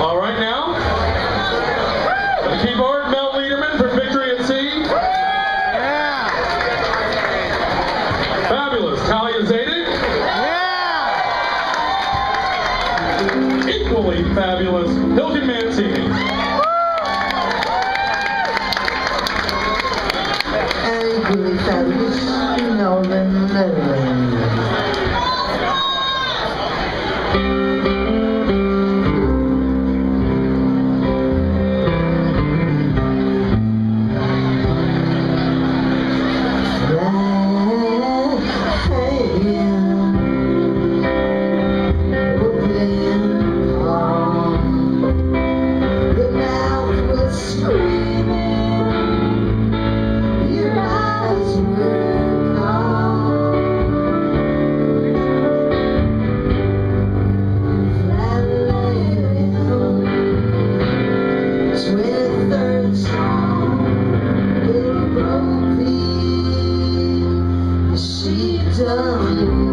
All right now, the keyboard, love.